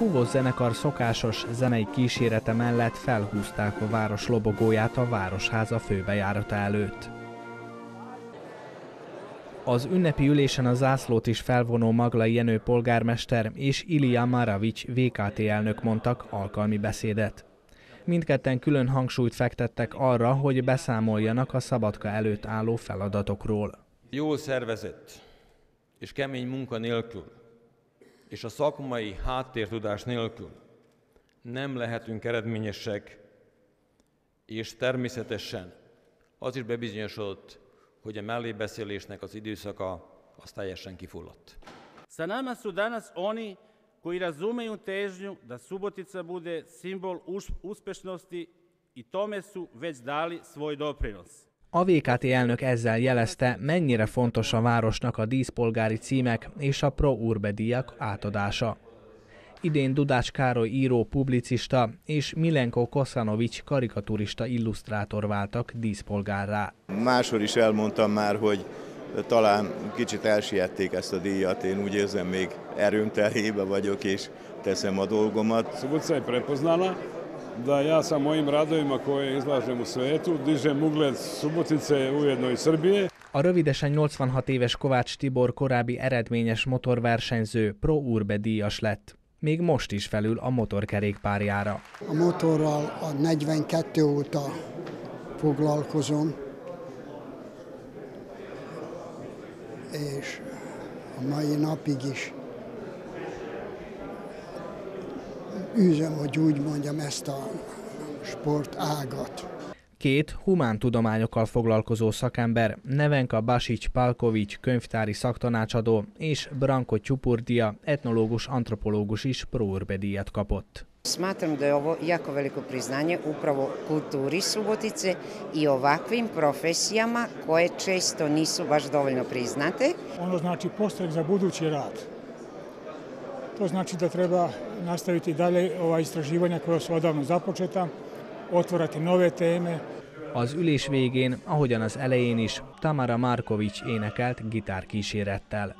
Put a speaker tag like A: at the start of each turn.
A: fúvós zenekar szokásos zenei kísérete mellett felhúzták a város lobogóját a Városháza főbejárata előtt. Az ünnepi ülésen a zászlót is felvonó Maglai Jenő polgármester és Ilya Maravics VKT elnök mondtak alkalmi beszédet. Mindketten külön hangsúlyt fektettek arra, hogy beszámoljanak a szabadka előtt álló feladatokról.
B: Jól szervezett és kemény munka nélkül, és a szakmai háttértudás nélkül nem lehetünk eredményesek, és természetesen az is bebizonyosodott, hogy a mellébeszélésnek az időszaka az teljesen kifulladt.
C: Sa nama su danas oni koji razumeju težnju da Subotica bude simbol uspešnosti i tome su već dali svoj doprinos.
A: A VKT elnök ezzel jelezte, mennyire fontos a városnak a díszpolgári címek és a Pro Urbe díjak átadása. Idén Dudács Károly író, publicista és Milenko Koszanovics karikaturista illusztrátor váltak díszpolgárrá.
D: Máshol is elmondtam már, hogy talán kicsit elsiették ezt a díjat, én úgy érzem még erőmtelhébe vagyok és teszem a dolgomat.
E: Subotica je prepoznala da ja sa mojim radovima koje izlažem u svetu dižem ugled Subotice ujedno i Srbije.
A: A rövidesen 86 éves Kovács Tibor korábbi eredményes motorversenyző Pro Urbe díjas lett még most is felül a motorkerékpárjára.
F: A motorral a 42 óta foglalkozom, és a mai napig is űzöm, hogy úgy mondjam, ezt a sportágat.
A: Két humántudományokkal foglalkozó szakember, Nevenka Basic Palkovics könyvtári szaktanácsadó és Branko Csupurdia etnológus antropológus is Prourbe díjat kapott.
G: Smatram da je ovo jako veliko priznanje upravo kulturi Subotice i ovakvim profesijama koje često nisu baš dovoljno priznate.
H: Ono znači postrek za budući rad. To znači da treba nastaviti dalje ova istraživanja koja su odavno započeta, otvorati nove teme.
A: Az ülés végén, ahogyan az elején is, Tamara Markovics énekelt gitárkísérettel.